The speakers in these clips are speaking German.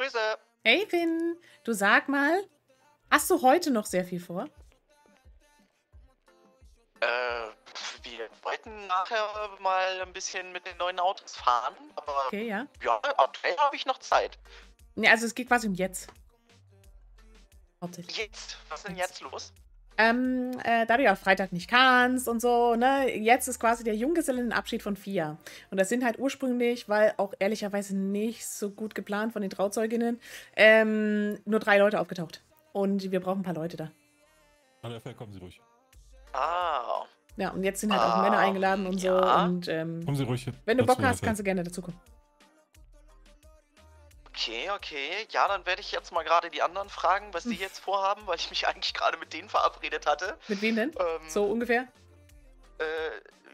Grüße. Hey Finn, du sag mal, hast du heute noch sehr viel vor? Äh, wir wollten nachher mal ein bisschen mit den neuen Autos fahren, aber Okay, ja. ja, aktuell habe ich noch Zeit. Nee, also es geht quasi um jetzt. Hauptsächlich. Jetzt, was ist denn jetzt los? Ähm, äh, da du ja auch Freitag nicht kannst und so, ne, jetzt ist quasi der Junggesellenabschied von Fia. Und das sind halt ursprünglich, weil auch ehrlicherweise nicht so gut geplant von den Trauzeuginnen, ähm, nur drei Leute aufgetaucht. Und wir brauchen ein paar Leute da. Hallo, Fell, kommen Sie ruhig. Ah, Ja, und jetzt sind halt auch Ah, Männer eingeladen und so. ja. Und ähm, Kommen Sie ruhig. wenn du Bock hast, kannst du gerne dazukommen. Okay, okay. Ja, dann werde ich jetzt mal gerade die anderen fragen, was Hm. die jetzt vorhaben, weil ich mich eigentlich gerade mit denen verabredet hatte. Mit wem denn? Ähm, So ungefähr? Äh,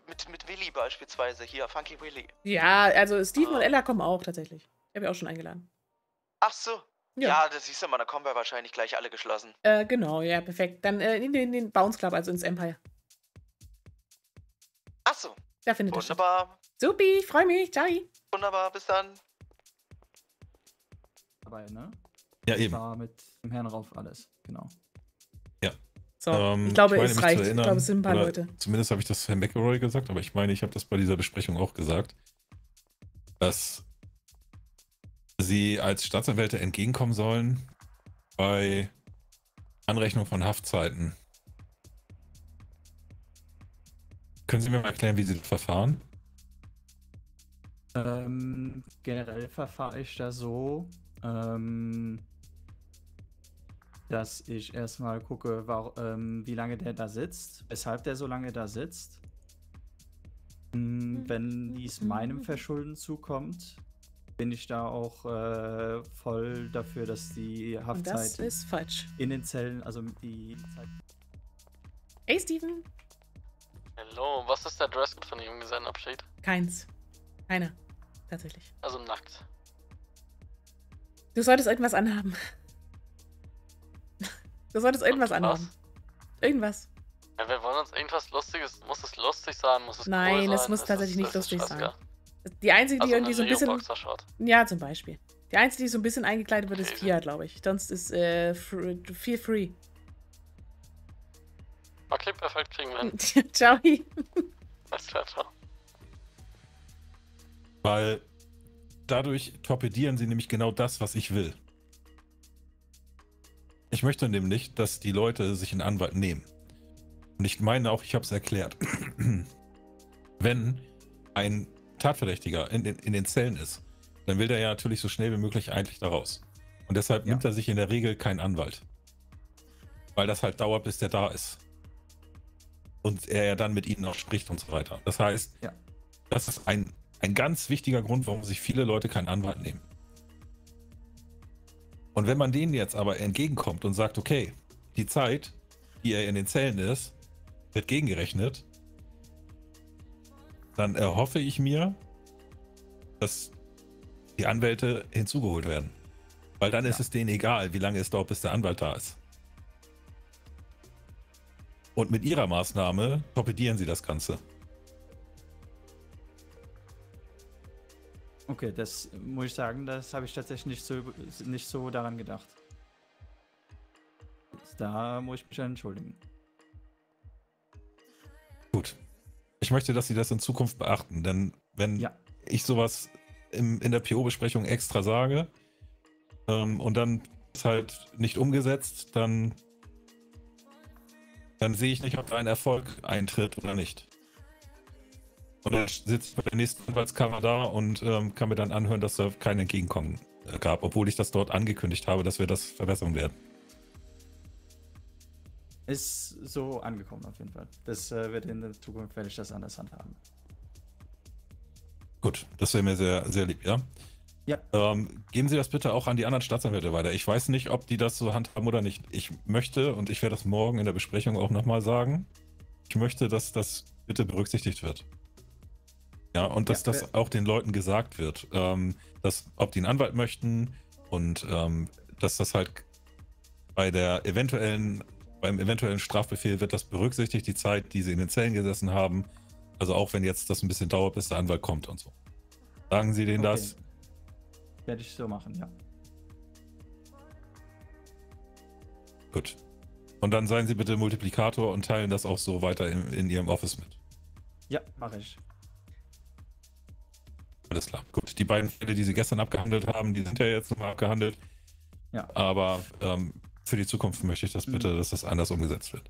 mit, mit Willi beispielsweise, hier, Funky Willi. Ja, also Steven und Ah. Ella kommen auch tatsächlich. Ich habe ja auch schon eingeladen. Ach so. Ja. Ja, das siehst du mal, da kommen wir wahrscheinlich gleich alle geschlossen. Äh, genau, ja, perfekt. Dann äh, in, den, den Bounce Club, also ins Empire. Ach so, Da findet wunderbar. Supi, freu mich. Ciao. Wunderbar, bis dann. Dabei, ne? Ja, eben. War mit dem Herrn Rauf alles, genau. So, Ähm, ich glaube, meine es reicht. Ich erinnern, glaube, es sind ein paar Leute. Zumindest habe ich das Herrn McElroy gesagt, aber ich meine, ich habe das bei dieser Besprechung auch gesagt, dass sie als Staatsanwälte entgegenkommen sollen bei Anrechnung von Haftzeiten. Können Sie mir mal erklären, wie Sie das verfahren? Ähm, generell verfahre ich da so, ähm, dass ich erstmal gucke, wa- ähm, wie lange der da sitzt, weshalb der so lange da sitzt. Mm, Wenn dies meinem Verschulden zukommt, bin ich da auch äh, voll dafür, dass die Haftzeit ist falsch. in den Zellen, also die Zeit Hey, Steven. Hallo, was ist der Dresscode von dem Junggesellenabschied? Keins. Keiner. Tatsächlich. Also nackt. Du solltest irgendwas anhaben. Du solltest irgendwas Und anhaben. Irgendwas. Ja, wir wollen uns irgendwas Lustiges. Muss es lustig sein? Muss es Nein, cool es sein? muss Ist tatsächlich nicht ist es lustig sein. Die einzige, die Also irgendwie so ein bisschen. Ja, zum Beispiel. Die einzige, die so ein bisschen eingekleidet wird, ist. Fia, glaube ich. Sonst ist äh, fr- feel free. Okay, perfekt, kriegen wir hin. Ciao. Alles klar, ciao. Weil dadurch torpedieren sie nämlich genau das, was ich will. Ich möchte nämlich, dass die Leute sich einen Anwalt nehmen. Und ich meine auch, ich habe es erklärt. Wenn ein Tatverdächtiger in, den- in den Zellen ist, dann will der ja natürlich so schnell wie möglich eigentlich da raus. Und deshalb Ja. nimmt er sich in der Regel keinen Anwalt. Weil das halt dauert, bis der da ist. Und er ja dann mit ihnen auch spricht und so weiter. Das heißt, Ja. das ist ein, ein ganz wichtiger Grund, warum sich viele Leute keinen Anwalt nehmen. Und wenn man denen jetzt aber entgegenkommt und sagt, okay, die Zeit, die er in den Zellen ist, wird gegengerechnet, dann erhoffe ich mir, dass die Anwälte hinzugeholt werden. Weil dann ist Ja. es denen egal, wie lange es dauert, bis der Anwalt da ist. Und mit ihrer Maßnahme torpedieren sie das Ganze. Okay, das muss ich sagen, das habe ich tatsächlich nicht so, nicht so daran gedacht. Da muss ich mich entschuldigen. Gut. Ich möchte, dass Sie das in Zukunft beachten, denn wenn Ja. ich sowas im, in der PO-Besprechung extra sage ähm, und dann ist halt nicht umgesetzt, dann, dann sehe ich nicht, ob da ein Erfolg eintritt oder nicht. Und dann sitze ich bei der nächsten Anwaltskammer da und ähm, kann mir dann anhören, dass da kein Entgegenkommen äh, gab, obwohl ich das dort angekündigt habe, dass wir das verbessern werden. Ist so angekommen auf jeden Fall. Das äh, wird in der Zukunft, werde ich das anders handhaben. Gut, das wäre mir sehr, sehr lieb, ja? Ja. Ähm, geben Sie das bitte auch an die anderen Staatsanwälte weiter. Ich weiß nicht, ob die das so handhaben oder nicht. Ich möchte, und ich werde das morgen in der Besprechung auch nochmal sagen, ich möchte, dass das bitte berücksichtigt wird. Ja, und dass Ja, das wer- auch den Leuten gesagt wird, ähm, dass, ob die einen Anwalt möchten und ähm, dass das halt bei der eventuellen, beim eventuellen Strafbefehl wird das berücksichtigt, die Zeit, die sie in den Zellen gesessen haben. Also auch wenn jetzt das ein bisschen dauert, bis der Anwalt kommt und so. Sagen Sie denen Okay. das? Werde ich so machen, ja. Gut. Und dann seien Sie bitte Multiplikator und teilen das auch so weiter in, in Ihrem Office mit. Ja, mache ich. Alles klar. Gut, die beiden Fälle, die Sie gestern abgehandelt haben, die sind ja jetzt nochmal abgehandelt. Ja. Aber ähm, für die Zukunft möchte ich das bitte, Mhm. dass das anders umgesetzt wird.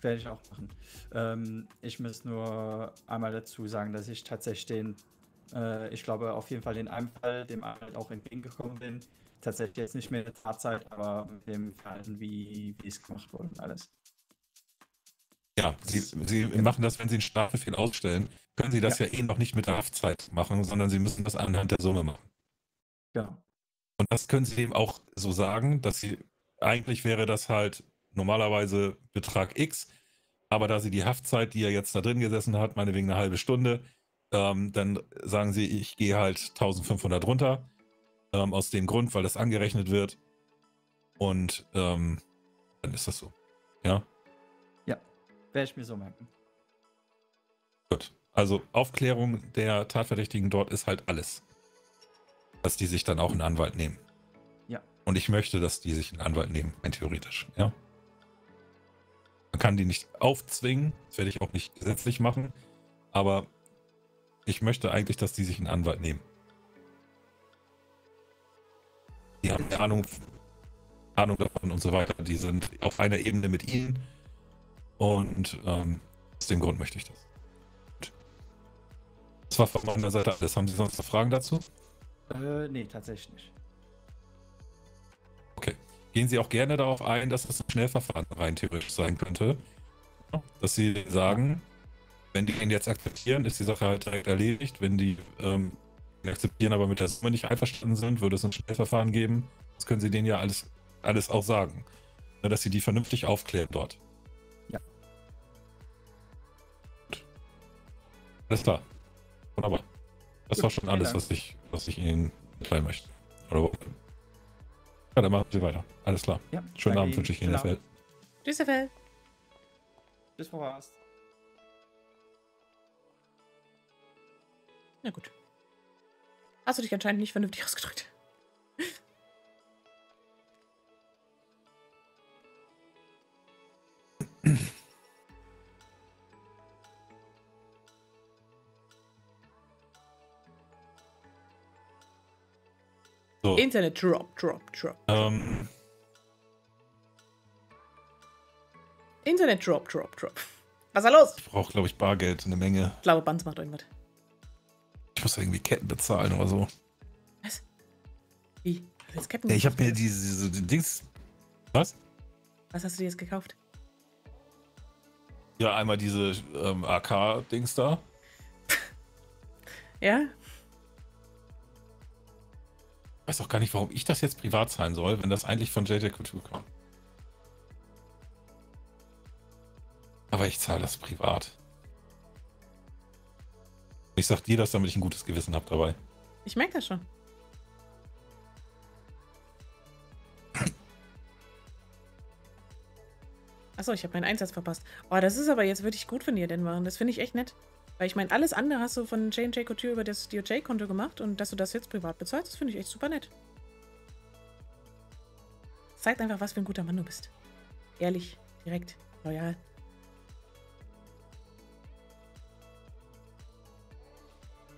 Werde ich auch machen. Ähm, ich muss nur einmal dazu sagen, dass ich tatsächlich den, äh, ich glaube auf jeden Fall in einem Fall dem Anwalt auch entgegengekommen bin. Tatsächlich jetzt nicht mehr in der Tatzeit, aber mit dem Verhalten, wie, wie es gemacht wurde und alles. Ja, Sie, Sie machen das, wenn Sie einen Strafbefehl ausstellen, können Sie das ja. eh noch nicht mit der Haftzeit machen, sondern Sie müssen das anhand der Summe machen. Genau. Und das können Sie eben auch so sagen, dass Sie, eigentlich wäre das halt normalerweise Betrag X, aber da Sie die Haftzeit, die er jetzt da drin gesessen hat, meinetwegen eine halbe Stunde, ähm, dann sagen Sie, ich gehe halt 1500 runter, ähm, aus dem Grund, weil das angerechnet wird. Und ähm, dann ist das so. Ja, Werde ich mir so merken. gut. Also Aufklärung der Tatverdächtigen dort ist halt alles. Dass die sich dann auch einen Anwalt nehmen. Ja. Und ich möchte, dass die sich einen Anwalt nehmen, rein theoretisch. Ja. Man kann die nicht aufzwingen, das werde ich auch nicht gesetzlich machen, aber ich möchte eigentlich, dass die sich einen Anwalt nehmen. Die haben eine Ahnung, Ahnung davon und so weiter. Die sind auf einer Ebene mit ihnen und ähm, aus dem Grund möchte ich das. Das war von meiner Seite alles. Haben Sie sonst noch Fragen dazu? Äh, nee, tatsächlich nicht. Gehen Sie auch gerne darauf ein, dass das ein Schnellverfahren rein theoretisch sein könnte. Dass Sie sagen, wenn die ihn jetzt akzeptieren, ist die Sache halt direkt erledigt. Wenn die ähm, ihn akzeptieren, aber mit der Summe nicht einverstanden sind, würde es ein Schnellverfahren geben. Das können Sie denen ja alles, alles auch sagen. Dass Sie die vernünftig aufklären dort. Alles klar. Wunderbar. Das Gut, war schon alles, Dank. was ich, was ich Ihnen mitteilen möchte. Oder. Ja, dann machen Sie weiter. Alles klar. Ja, Schönen Abend wünsche ich Ihnen. Abend. Raphael. Tschüss, Herr Fell. Bis vorerst. Na gut. Hast du dich anscheinend nicht vernünftig ausgedrückt. So, Internet drop, drop, drop. ähm, Internet drop, drop, drop. Was ist da los? ich brauche, glaube ich, Bargeld, eine Menge. Ich glaube, Banz macht irgendwas. Ich muss irgendwie Ketten bezahlen oder so. Was? Wie? Jetzt Ketten Ja, ich habe mir diese, diese Dings. Was? Was hast du dir jetzt gekauft? Ja, einmal diese ähm, AK-Dings da. Ja? Ich weiß auch gar nicht, warum ich das jetzt privat zahlen soll, wenn das eigentlich von JJ Couture kommt. Aber ich zahle das privat. Ich sag dir das, damit ich ein gutes Gewissen habe dabei. Ich merke das schon. Achso, ich habe meinen Einsatz verpasst. Oh, das ist aber jetzt wirklich gut von dir, Denver. Das finde ich echt nett. Weil ich meine, alles andere hast du von J&J Couture über das DOJ-Konto gemacht und dass du das jetzt privat bezahlst, das finde ich echt super nett. Zeigt einfach, was für ein guter Mann du bist. Ehrlich, direkt, loyal.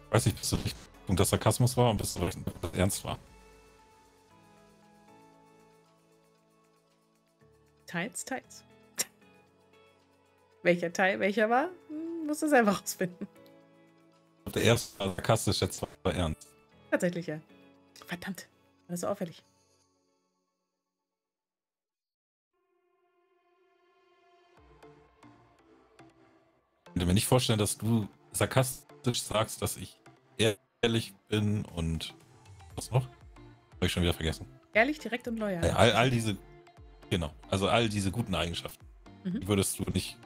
Weiß nicht, bis du Richtung das Sarkasmus war und bis du Richtung das ernst war. Teils, teils. Welcher Teil welcher war, hm, musst du selber rausfinden. Der erste war sarkastisch, der zweite war ernst. Tatsächlich, ja. Verdammt, das ist so auffällig. Ich könnte mir nicht vorstellen, dass du sarkastisch sagst, dass ich ehrlich bin und was noch? Habe ich schon wieder vergessen. Ehrlich, direkt und loyal. All, all diese, genau, also all diese guten Eigenschaften, Mhm. die würdest du nicht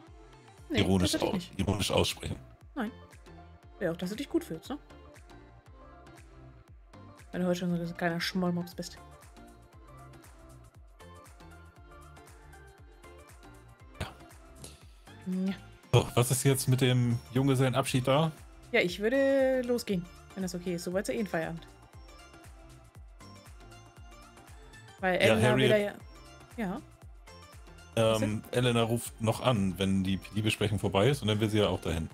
Nee, ironisch, tatsächlich au, nicht. ironisch aussprechen. Ja, auch, dass du dich gut fühlst, ne? Wenn du heute schon so ein kleiner Schmollmops bist. Ja. Ja. So, was ist jetzt mit dem Junggesellenabschied da? ja, ich würde losgehen, wenn das okay ist. So weit ist ja eh ein Feierabend. Weil Ja, Elena will Harriet. da ja... Ja, Ähm, Elena ruft noch an, wenn die PD-Besprechung vorbei ist und dann will sie ja auch dahin.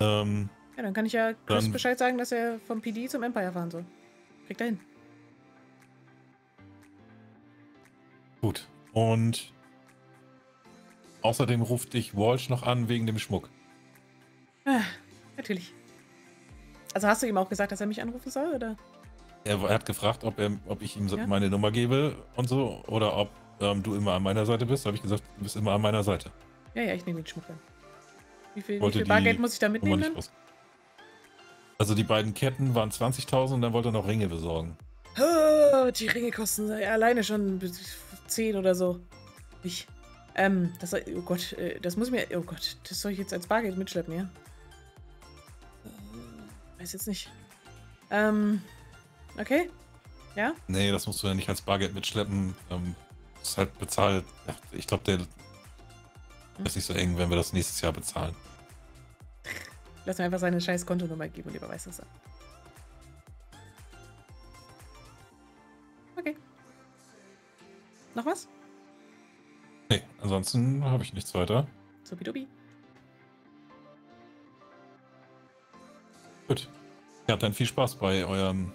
Ähm, Ja, dann kann ich ja Chris Dann- Bescheid sagen, dass er vom PD zum Empire fahren soll. Kriegt er hin. gut. Und außerdem ruft dich Walsh noch an wegen dem Schmuck. Ah, natürlich. Also hast du ihm auch gesagt, dass er mich anrufen soll, oder? Er, er hat gefragt, ob, er, ob ich ihm Ja. meine Nummer gebe und so, oder ob ähm, du immer an meiner Seite bist. Habe ich gesagt, du bist immer an meiner Seite. Ja, ja, ich nehme den Schmuck an. Wie viel, wie viel Bargeld muss ich da mitnehmen. Also die beiden Ketten waren 20.000 und dann wollte er noch Ringe besorgen. Oh, die Ringe kosten alleine schon 10 oder so. Ich. Ähm, das soll, oh Gott, äh, das muss mir, oh Gott, das soll ich jetzt als Bargeld mitschleppen, ja? Äh, Weiß jetzt nicht. Ähm, okay. Ja? Nee, das musst du ja nicht als Bargeld mitschleppen. Ähm, ist halt bezahlt. Ich glaube, der ist nicht so eng, wenn wir das nächstes Jahr bezahlen. Lass mir einfach seine scheiß Kontonummer geben und überweist das an. Okay. Noch was? Nee, ansonsten habe ich nichts weiter. Supidubi. Gut. Ja, dann viel Spaß bei eurem.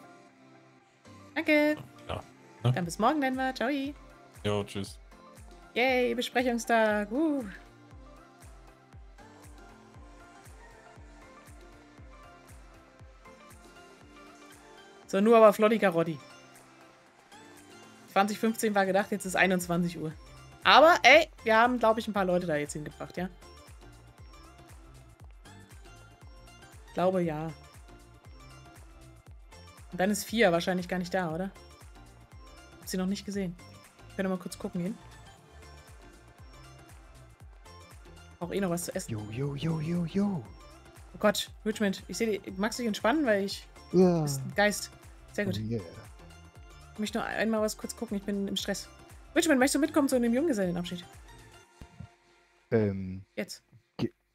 Danke. Ja, ne? Dann bis morgen, Denver. Ciao. Jo, tschüss. Yay, Besprechungstag. Uh. So, nur aber Floddy Roddy. 2015 war gedacht, jetzt ist 21 Uhr. Aber, ey, wir haben, glaube ich, ein paar Leute da jetzt hingebracht, ja? Ich glaube, ja. Und dann ist vier wahrscheinlich gar nicht da, oder? Hab sie noch nicht gesehen. Können wir mal kurz gucken gehen. Auch eh noch was zu essen. Jo, jo, jo, jo, jo. Oh Gott, Richmond, ich sehe dich. Magst du dich entspannen, weil ich. Ja. Bist ein Geist. Sehr gut. yeah. Ich möchte nur einmal was kurz gucken, ich bin im Stress. Richmond, möchtest du mitkommen zu einem Junggesellenabschied? Ähm, Jetzt.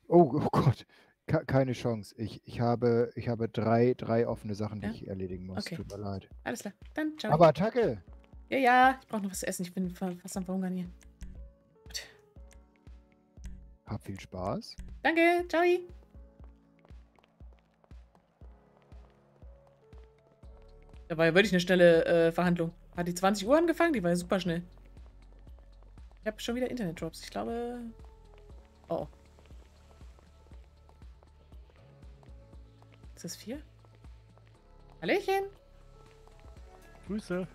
oh, oh Gott. Ke- keine Chance. Ich, ich, habe, ich habe drei, drei offene Sachen, die Ja? ich erledigen muss. Okay. Tut mir leid. Alles klar. Dann ciao. Aber Attacke! Ja, ja, ich brauche noch was zu essen. Ich bin fa- fast am Verhungern hier. Gut. Hab viel Spaß. Danke, ciao. Da war ja wirklich eine schnelle äh, Verhandlung. Hat die 20 Uhr angefangen? Die war ja super schnell. Ich habe schon wieder Internet-Drops. Ich glaube. Oh. Ist das vier? Hallöchen. Grüße.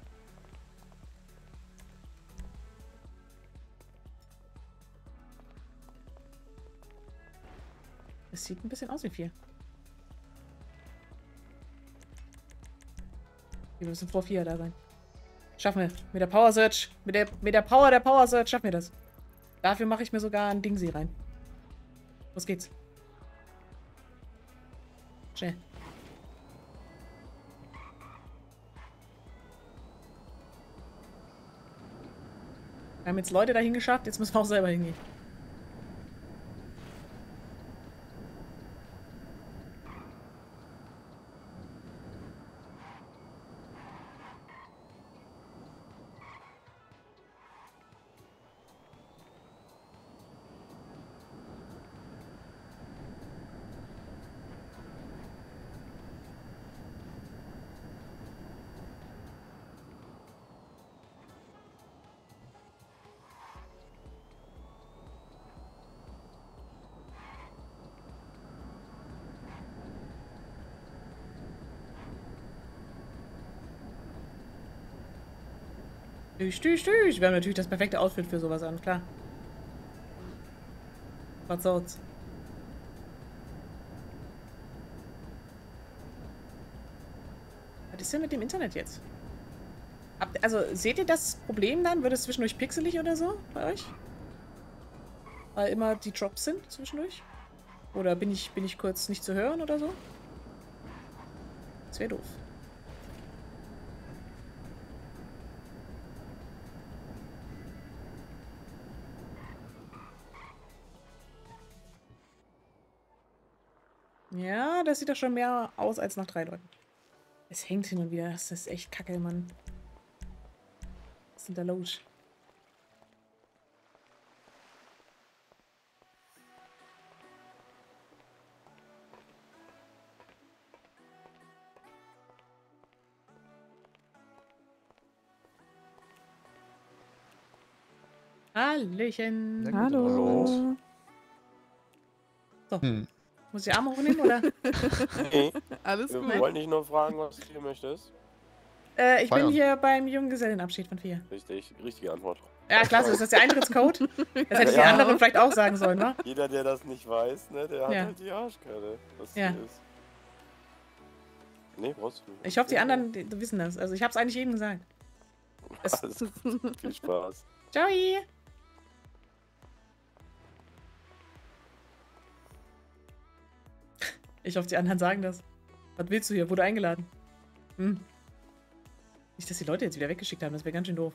Das sieht ein bisschen aus wie vier. Wir müssen vor vier da sein. Schaffen wir. Mit der Power Search. Mit der, mit der Power der Power Search schaffen wir das. Dafür mache ich mir sogar ein Dingsy rein. Los geht's. Schnell. Wir haben jetzt Leute dahin geschafft, jetzt müssen wir auch selber hingehen. Tschüss, tschüss, tschüss. Wir haben natürlich das perfekte Outfit für sowas an, klar. Was soll's? Was ist denn mit dem Internet jetzt? Also, seht ihr das Problem dann? Wird es zwischendurch pixelig oder so bei euch? Weil immer die Drops sind zwischendurch? Oder bin ich, bin ich kurz nicht zu hören oder so? Das wäre doof. das sieht doch schon mehr aus als nach drei Leuten. Es hängt hin und wieder. Das ist echt kacke, Mann. Was ist denn da los? Hallöchen. Hallo. Hallo. So. Hm. Muss ich die Arme hochnehmen, oder? Nee, Alles wir gut. wollen dich nur fragen, was du hier möchtest. äh, ich bin Feiern. hier beim Junggesellenabschied von vier. Richtig, richtige Antwort. Ja, klasse. Ist das der Eintrittscode? Das hätte ich Ja. den anderen vielleicht auch sagen sollen, wa? Jeder, der das nicht weiß, ne, der hat Ja. halt die Arschkarte. Was Ja. hier ist. Nee, brauchst du nicht. Ich hoffe, die anderen die, die wissen das. Also ich habe es eigentlich jedem gesagt. Es-. Viel Spaß. Ciao. Ich hoffe, die anderen sagen das. Was willst du hier? Wurde eingeladen. Hm. Nicht, dass die Leute jetzt wieder weggeschickt haben. Das wäre ganz schön doof.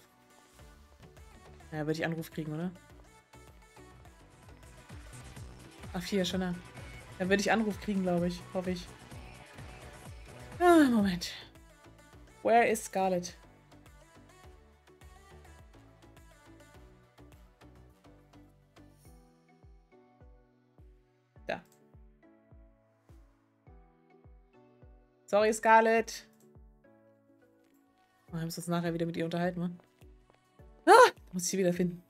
Ja, würde ich Anruf kriegen, oder? Ach, vier, schon da. Dann würde ich Anruf kriegen, glaube ich. Hoffe ich. Ah, Moment. Where is Scarlett? Sorry, Scarlett. Wir müssen uns nachher wieder mit ihr unterhalten, Mann. Ah, muss ich sie wiederfinden.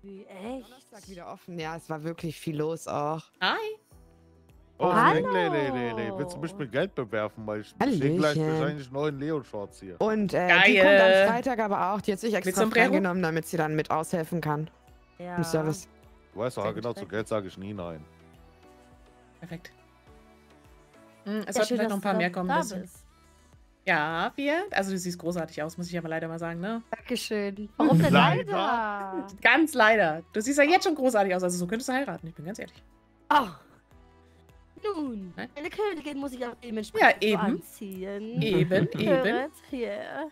Wie echt? Donnerstag wieder offen. Ja, es war wirklich viel los auch. Hi. Oh, Hallo. nee, nee, nee, nee. Willst du mich mit Geld bewerfen? Weil ich stehe gleich wahrscheinlich neuen Leo-Shorts hier. Und äh, die Geil. kommt am Freitag aber auch. Die hat sich extra freigenommen, damit sie dann mit aushelfen kann Ja. im Service. Du weißt doch, genau, zu Geld sage ich nie nein. Perfekt. Hm, es Ja, sollten schön, vielleicht noch ein paar mehr kommen. Da Das, bist. ja, wir. Also du siehst großartig aus, muss ich aber leider mal sagen, ne? Dankeschön. Warum denn Leider. leider? Ganz leider. Du siehst ja jetzt schon großartig aus. Also so könntest du heiraten, ich bin ganz ehrlich. Ach. Nun, Nein? eine Königin muss ich auch dementsprechend Ja, eben. anziehen. Eben, eben. Höret, hier.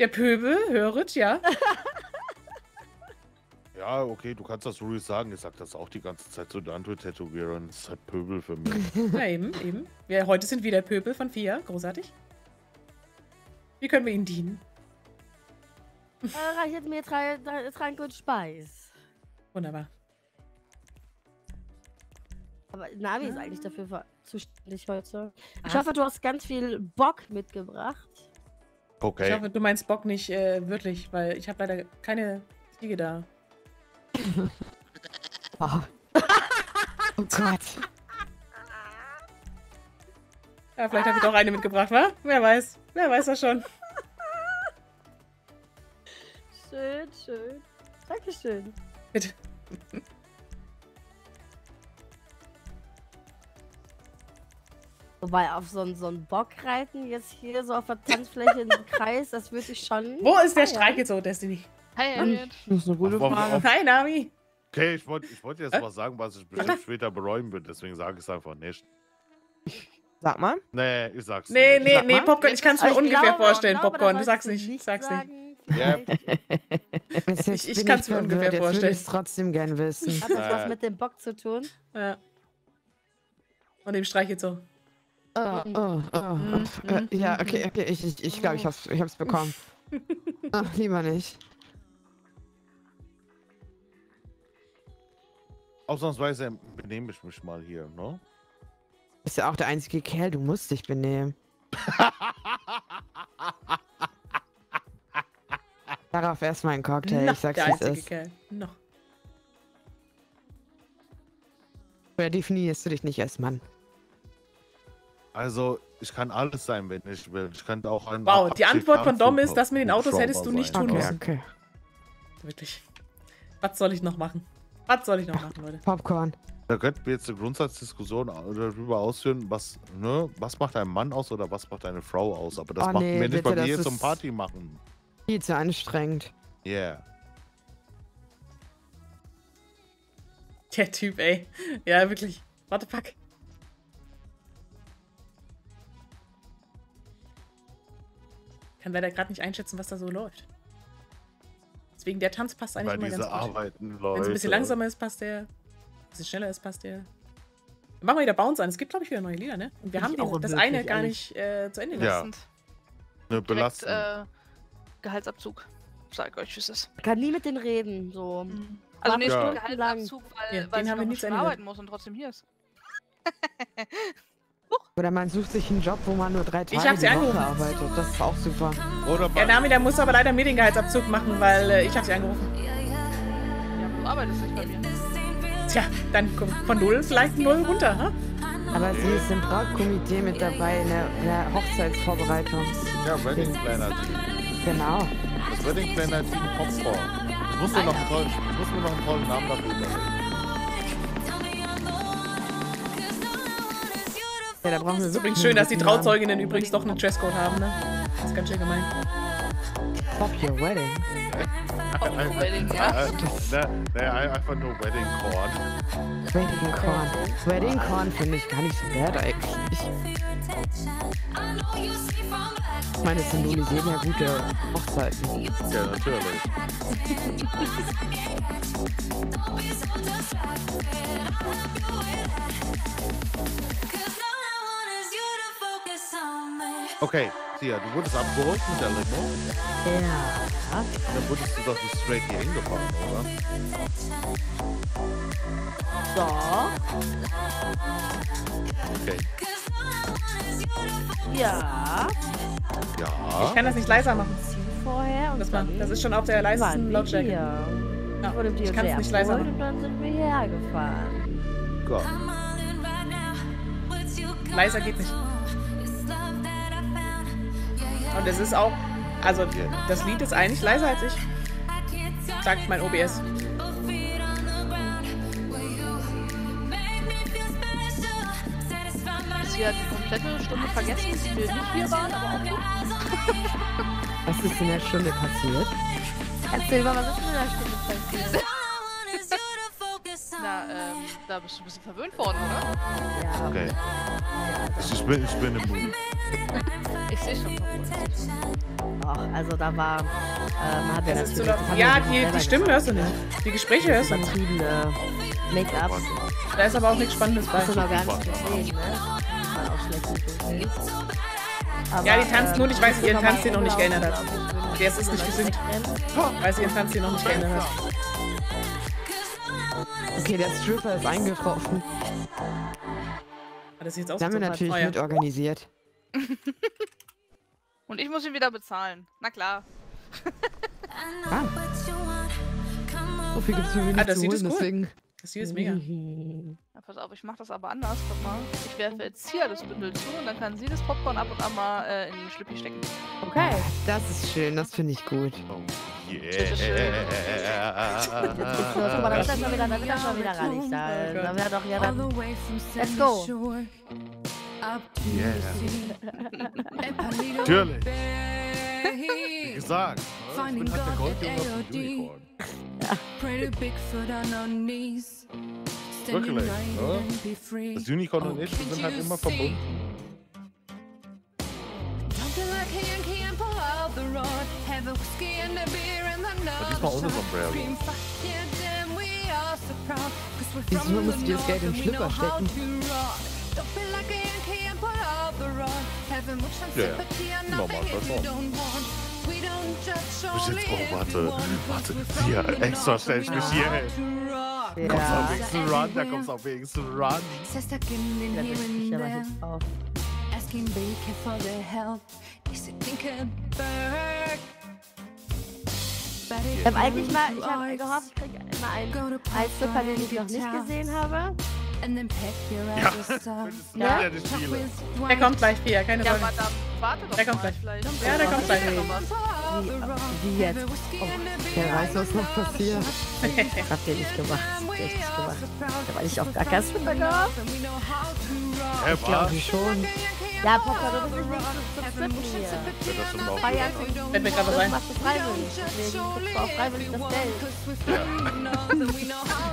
Der Pöbel, höret, ja. Ja, okay, du kannst das ruhig sagen. Ich sag das auch die ganze Zeit zu den Android-Tätowierern. Das ist halt Pöbel für mich. Ja, eben, eben. Wir, heute sind wir der Pöbel von Fia. Großartig. Wie können wir Ihnen dienen? Äh, reicht mir drei, drei Trank und Speis. Wunderbar. Aber Navi ist eigentlich dafür zuständig heute. Ich Ah. hoffe, du hast ganz viel Bock mitgebracht. Ich Okay. hoffe, du meinst Bock nicht äh, wirklich, weil ich habe leider keine Ziege da. Oh. oh Gott. Ja, vielleicht habe ich doch eine mitgebracht, wa? Wer weiß. Wer weiß das schon. Schön, schön. Dankeschön. Bitte. Wobei auf so einen, so einen Bock reiten, jetzt hier so auf der Tanzfläche im Kreis, das würde ich schon. Wo ist der. Streik jetzt so, Destiny? Hi, Harriet. Das ist eine gute Auf- Frage. auf- Hi, Nami. Okay, ich wollte ich wollt jetzt Äh? was sagen, was ich bestimmt später bereuen würde. Deswegen sage ich es einfach nicht. Sag mal. Nee, ich sag's Nee, nicht. nee, Sag nee, mal. Popcorn, ich kann es mir ich ungefähr glaube- vorstellen, ich glaube, Popcorn. Du sagst nicht, du sag's nicht. Ja. Ich- ich bin kann's mir ungefähr. Jetzt will vorstellen. ich's trotzdem gern wissen. Hat das was Äh. mit dem Bock zu tun? Ja. Und dem Streich jetzt so. Oh, oh, oh. Mhm, Äh, mhm, ja, mhm, okay, okay. Ich, ich, ich glaube, ich hab's, ich hab's bekommen. Ach, lieber nicht. Ausnahmsweise benehme ich mich mal hier, ne? Bist ja auch der einzige Kerl, du musst dich benehmen. Darauf erstmal ein Cocktail, Noch ich sag's der einzige ist. Kerl. Noch. Oder definierst du dich nicht als Mann? Also, ich kann alles sein, wenn ich will. Ich könnte auch ein Wow, die Antwort von Dom ist, das mit den Autos hättest du nicht sein, tun? Okay, müssen. okay. Wirklich. Was soll ich noch machen? Was soll ich noch machen, Leute? Popcorn. Da könnten wir jetzt eine Grundsatzdiskussion darüber ausführen, was, ne, was macht ein Mann aus oder was macht eine Frau aus. Aber das Oh, machen nee, wir nicht, weil wir jetzt zum Party machen. Viel zu anstrengend. Yeah. Der Typ, ey. Ja, wirklich. What the fuck? Kann leider gerade nicht einschätzen, was da so läuft. Deswegen, der Tanz passt eigentlich Weil immer diese ganz gut. Arbeiten, Wenn Leute. es ein bisschen langsamer ist, passt der. Ein bisschen schneller ist, passt der. Wir machen mal wieder Bounce an. Es gibt, glaube ich, wieder neue Lieder, ne? Und wir Find haben ich auch den, das eine gar nicht äh, zu Ende Ja. gelassen. Ne, Direkt, belastend. äh, Gehaltsabzug. Sag ich euch, wie es ist. Kann nie mit denen reden, so. Also War nicht Ja. nur. Gehaltsabzug, weil, Ja, weil sie haben wir noch arbeiten muss und trotzdem hier ist. Oder man sucht sich einen Job, wo man nur drei Ich Tage hab sie die Woche angerufen. arbeitet. Das ist auch super. Oder Ja, Nami, der muss aber leider mir den Gehaltsabzug machen, weil äh, ich habe sie angerufen. Du arbeitest nicht bei mir. Tja, dann kommt von null vielleicht null runter, ha? Aber sie ist im Brautkomitee mit dabei in der, in der Hochzeitsvorbereitung. Ja, Wedding Planner Team. Genau. Das Wedding Planner Team. Ich einen tollen, ich muss mir noch einen tollen Namen dafür überlegen. Ja, da brauchen wir ist wirklich übrigens schön, dass die. Trauzeuginnen übrigens doch einen Dresscode haben, ne? Das ist ganz schön gemein. Pop your wedding. Wedding, ja. einfach nur Wedding Corn. Wedding Corn. Wedding Corn finde ich gar nicht so bad eigentlich. Ich meine, es symbolisieren ja gute Hochzeiten. Ja, natürlich. Okay, Tia, du wurdest abgeholt mit der Limo. Ja. Dann wurdest du doch nicht straight hier hingefahren, oder? So. Okay. Ja. Ja. Ich kann das nicht leiser machen. Vorher und Das, war, dann das ist schon auf der leisesten Lautstärke. Ja, Ich kann es nicht leiser machen. und dann sind wir hierher gefahren. Gott. Leiser geht nicht. Und es ist auch, also das Lied ist eigentlich leiser als ich. Sagt mein OBS. Ist ja die komplette Stunde vergessen, dass wir nicht hier waren, aber auch gut. Was ist in der Stunde passiert? Erzähl mal, was ist in der Stunde passiert? Na, ähm, da bist du ein bisschen verwöhnt worden, oder? Ja. Okay. Ich bin, ich bin im Mood. Ich sehe schon. Ach, also da war, ähm, hat er Das laut. das Ja, die, die Stimmen hörst du nicht. Die Gespräche hörst du nicht. Make-up. Da ist aber auch nichts Spannendes bei. Hast du noch gar nicht gesehen, ne? War auch schlecht nicht Aber, Ja, die tanzt nur, ich weiß, äh, ihren Tanz, den noch nicht geändert hat. Der ist nicht wegrennen. Weil sie ihren Tanz, den noch nicht geändert hat. Okay, der Stripper ist eingetroffen. Das ist jetzt auch Das haben wir natürlich Feuer. mit organisiert. Und ich muss ihn wieder bezahlen. Na klar. Ah. So viel gibt's für mich Ah, das zu holen, cool. deswegen. Das hier ist mega. Pass auf, ich mach das aber anders. Guck mal. Ich werfe jetzt hier das Bündel zu und dann kann sie das Popcorn ab und an mal äh, in den Schlüppi stecken. Okay. Das ist schön, das finde ich gut. So, guck mal, da ist er schon wieder, da ist er schon wieder ran. Ich da, da wäre doch ja dann. Let's go. Natürlich. Wie gesagt, ich bin halt der Goldjunge auf dem Unicorn. Wirklich, ne? Das Unicorn und ich, wir sind halt immer verbunden. Aber diesmal ohne Sombrero. Diesmal musst du dir das Geld in den Schlüpper stecken. Ja, ja. Normal. Ich jetzt, oh, warte, warte. Hier, extra stell ich mich hier hin. Da kommt's Ja. auf wenigstens Run, da kommt's auf wenigstens Run. Da bin ich aber jetzt drauf. Ich habe eigentlich mal, ich habe gehofft, ich kriege immer einen Eisflipper, den ich noch nicht gesehen habe. Ja, Ja? ja. Der kommt gleich, Pia, keine Ja, Sorge. doch Der kommt gleich. Ja, der kommt gleich. Wie, wie jetzt? Oh, Wer weiß, was noch passiert. das habt ihr nicht gemacht. Das habt ihr nicht gemacht. Da war ich auf gar keinen gehofft. Hä, Ich glaube schon. Ja, Papa, du bist nicht hier. Ja, das. Fällt mir gerade was das ein. machst du freiwillig. Deswegen kriegst du auch freiwillig das Geld.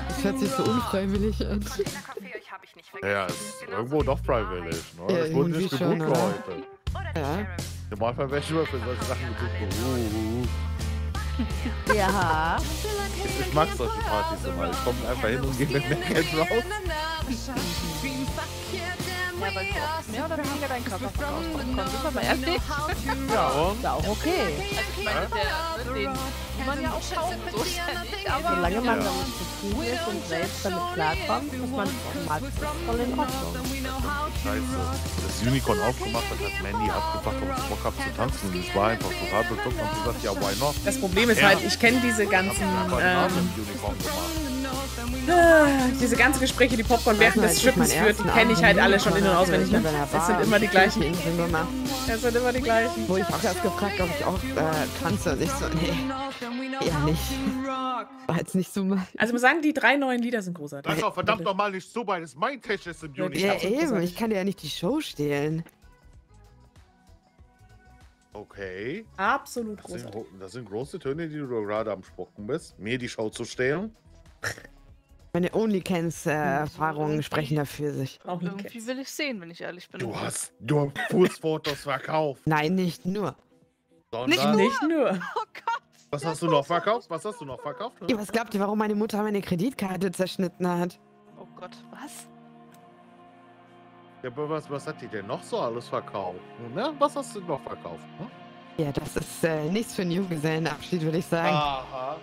Das hört sich so unfreiwillig an. Ja, ist irgendwo doch freiwillig. Ne? Ja, Das wurde nicht gebucht heute. Ja. Normalerweise wäre ich immer für solche Sachen gebucht. Uh, Ja. ich, ich mag solche Partys immer. Ich komme einfach hin und gehe mit Naked raus. Ja, weil du auch mehr oder weniger deinen Körper sind wir mal ehrlich. Ja, Und? ist auch okay. Also ich meine, der, den die man ja auch kaufen, so aber... Solange man Ja. damit zufrieden ist und selbst damit klarkommt, ist man auch mal voll in Ordnung. Scheiße. Das Unicorn aufgemacht hat, hat Mandy abgefragt, ob ich Bock habe zu tanzen. Und ich war einfach total bekloppt und gesagt, ja, why not? Das Problem ist Ja. halt, ich kenne diese ganzen, ähm, diese ganzen Gespräche, die Popcorn während des Strippens führt, die kenne ich halt alle schon in- und auswendig. Ne? Es sind immer die gleichen. Es sind immer die gleichen. Wo ich auch erst gefragt, ob ich auch äh, tanze. Und ich so, nee, eher nicht. War jetzt nicht so mal. Also ich muss sagen, die drei neuen Lieder sind großartig. Sag doch verdammt nochmal nicht so, weil es mein Tisch ist im Unicorn. Ja, eben. Ich kann dir ja nicht die Show stehlen. Okay. Absolut Das sind, großartig. gro- das sind große Töne, die du gerade am Sprocken bist. Mir die Show zu stehlen. Meine Onlycans-Erfahrungen sprechen ja für sich. Irgendwie will ich sehen, wenn ich ehrlich bin. Du hast nur Fußfotos verkauft. Nein, nicht nur. Sondern Nicht nur. Oh Gott. Was hast du noch verkauft? Was hast du noch verkauft? Ja, was glaubt ihr, warum meine Mutter meine Kreditkarte zerschnitten hat? Oh Gott, was? Ja, aber was, was hat die denn noch so alles verkauft? Ne? Was hast du noch verkauft? Ne? Ja, das ist äh, nichts für einen Junggesellenabschied, würde ich sagen. Aha.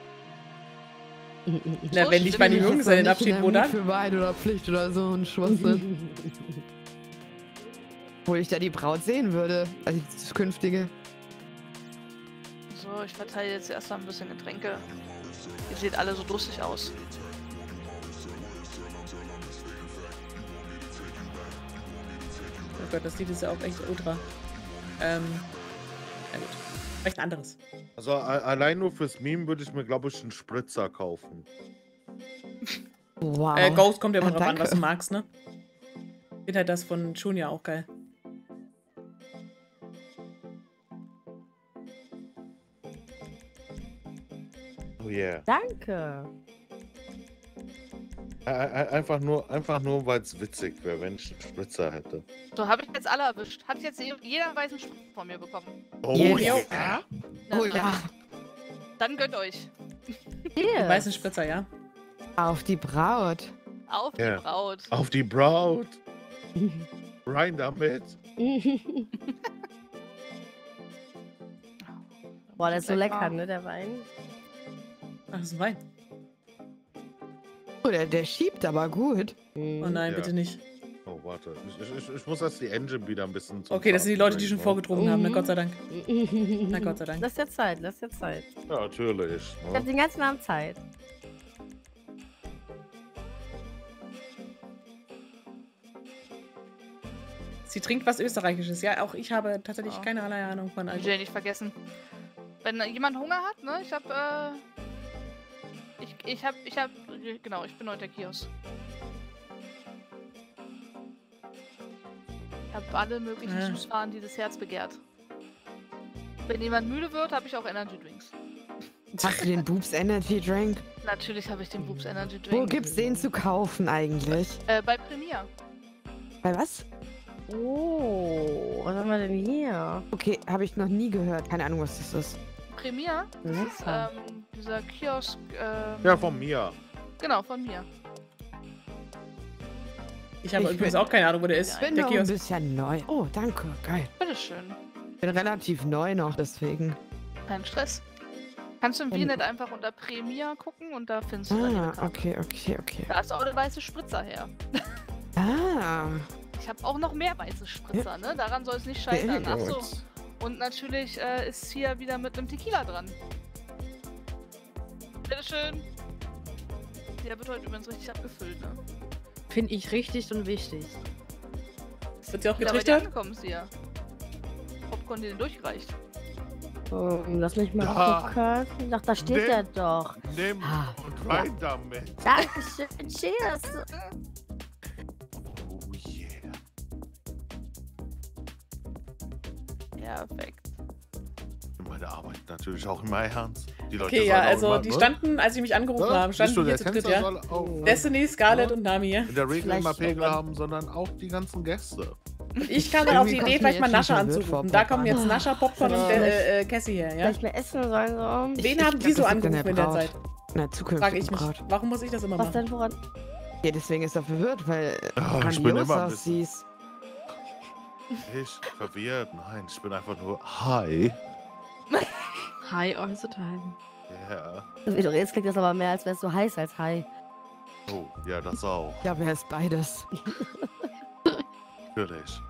Na, wenn nicht bei den Junggesellenabschied, wo dann? Für Wahrheit oder Pflicht oder so ein Schwachsinn. Wo ich da die Braut sehen würde, also die zukünftige. So, ich verteile jetzt erstmal ein bisschen Getränke. Ihr seht alle so durstig aus. Oh Gott, das Lied ist ja auch echt ultra. Ähm, na gut. Vielleicht ein anderes. Also allein nur fürs Meme würde ich mir, glaube ich, einen Spritzer kaufen. Wow. Äh, Ghost kommt ja immer Ja, drauf an, was du magst, ne? Ich finde halt das von Junior auch geil. Oh yeah. Danke. Einfach nur, einfach nur weil es witzig wäre, wenn ich einen Spritzer hätte. So, habe ich jetzt alle erwischt. Hat jetzt je- jeder einen weißen Spruch von mir bekommen? Oh Yes. yeah. Na, Oh ja. Dann gönnt euch. Die weißen Spritzer, ja. Auf die Braut. Auf die Ja. Braut. Auf die Braut. Rein damit. Boah, der ist so Lecker. lecker, ne, der Wein. Ach, das ist ein Wein. Oh, der, der schiebt aber gut. Oh nein, Ja. bitte nicht. Oh, warte. Ich, ich, ich muss erst die Engine wieder ein bisschen zum Okay, das sind die Leute, die schon Fahren vorgetrunken haben, ne? Mhm. Gott sei Dank. Na Gott sei Dank. Lass dir Zeit, lass dir Zeit. Ja, natürlich. Ich hab Ne? den ganzen Abend Zeit. Sie trinkt was Österreichisches. Ja, auch ich habe tatsächlich Ja. keinerlei Ahnung von Alkohol. Jay nicht vergessen. Wenn jemand Hunger hat, ne? Ich hab, äh. Ich, ich hab, ich hab. Genau, ich bin heute der Kiosk. Ich hab alle möglichen Ah. Süßwaren, die das Herz begehrt. Wenn jemand müde wird, habe ich auch Energy Drinks. Hast du den Boobs Energy Drink? Natürlich habe ich den Boobs Energy Wo Drink. gibt's den zu kaufen eigentlich? Äh, bei Premier. Bei was? Oh, was haben wir denn hier? Okay, habe ich noch nie gehört. Keine Ahnung, was das ist. Premier? Das ist Lecker. ähm, dieser Kiosk. Ähm, Ja, von mir. Genau, von mir. Ich habe übrigens bin- auch keine Ahnung, wo der ist. Ich bin Der noch ein Kiosk. bisschen neu. Oh, danke. Geil. Bitteschön. Ich bin relativ neu noch, deswegen. Kein Stress. Kannst du im. VNet einfach unter Premier gucken und da findest du Ah, okay, okay, okay. Da ist auch der weiße Spritzer her. Ah, Ich habe auch noch mehr weiße Spritzer, ne? Daran soll es nicht scheitern. Ach so. Und natürlich äh, ist hier wieder mit einem Tequila dran. Bitteschön. Der wird heute übrigens richtig abgefüllt, ne? Finde ich richtig und wichtig. Wird sie auch getrichtert? angekommen ist hier. Popcorn dir den durchgereicht. Oh, lass mich mal Da. gucken. Ach, da steht Nee. er doch. Nimm Ah, und rein damit. Dankeschön. Cheers. Perfekt. Meine Arbeit natürlich auch immer ernst. Die Leute Okay, ja, also immer, die ne? standen, als sie mich angerufen Ja, du, standen hier zu dritt, ja. auch, ne, Destiny, Scarlett Ja. und Nami hier. in der Regel immer Pegel irgendwann. haben, sondern auch die ganzen Gäste. Ich kam dann auf die Idee, vielleicht mal Nascha anzurufen. Da kommen jetzt Nascha, Popcorn und äh, Cassie her, ja? Vielleicht mehr essen sollen so. Wen Ich- haben ich die so angerufen in der. Zeit? Na, Frage zukünftige ich mich. Braut. Warum muss ich das immer Was machen? denn voran? Ja, deswegen ist er verwirrt, weil Oh, ich bin grandios immer ein bisschen- aussiehst. Ich verwirrt, nein, ich bin einfach nur Hi. Hi, all the time. Ja. Wie du redest, klingt das aber mehr, als wärst du heiß als Hai. Oh, ja, das auch. Ja, wer ist beides? Natürlich.